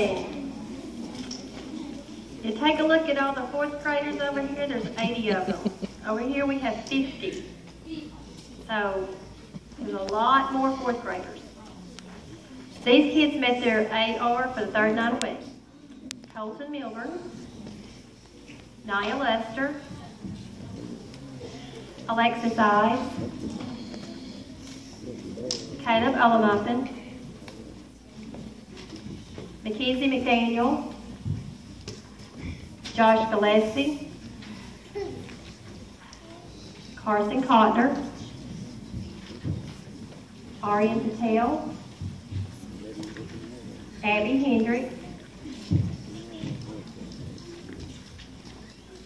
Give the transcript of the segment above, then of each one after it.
reading. You take a look at all the fourth graders over here, there's 80 of them. Over here we have 50. So there's a lot more fourth graders. These kids met their AR for the third night a week. Colton Milburn, Nia Lester, Alexis Ives, Caleb Olamuffin, Mackenzie McDaniel, Josh Gillespie, Carson Cotner, Aryan Patel, Abby Hendricks,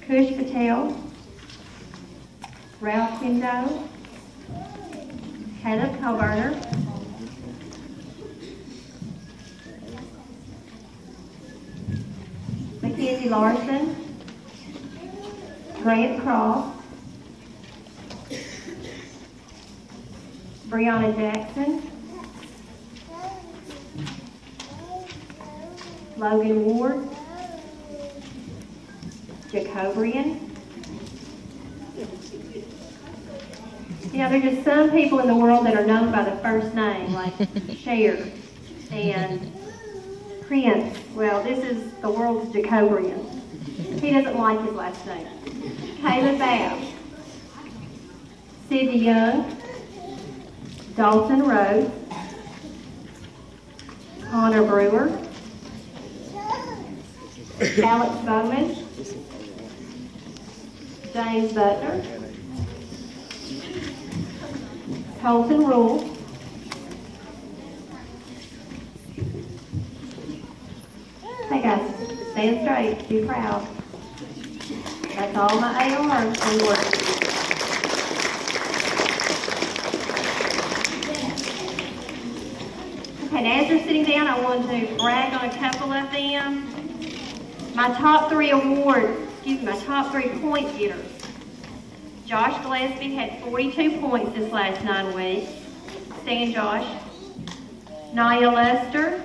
Kush Patel, Ralph Kindo, Caleb Colburner, Larson, Grant Cross, Brianna Jackson, Logan Ward, Jacobrian. You know, there are just some people in the world that are known by the first name, like Cher and Prince. Well, this is the world's Jacobrian. He doesn't like his last name. Caleb Babb, Sidney Young, Dalton Rose, Connor Brewer, Alex Bowman, James Butler, Colton Rule, Hey guys, stand straight, be proud. That's all my ARs on work. Okay, now as they're sitting down, I want to brag on a couple of them. My top three awards, excuse me, my top three point getters. Josh Gillespie had 42 points this last nine weeks. Stand Josh. Nia Lester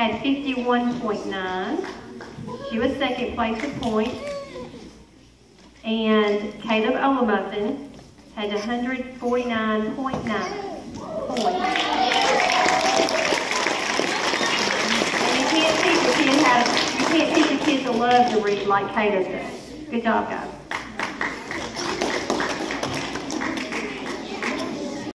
had 51.9. She was second place with points. And Caleb Olamuffin had 149.9 points. And you can't teach a kid how to, you can't teach a kid to love to read like Caleb does. Good job, guys.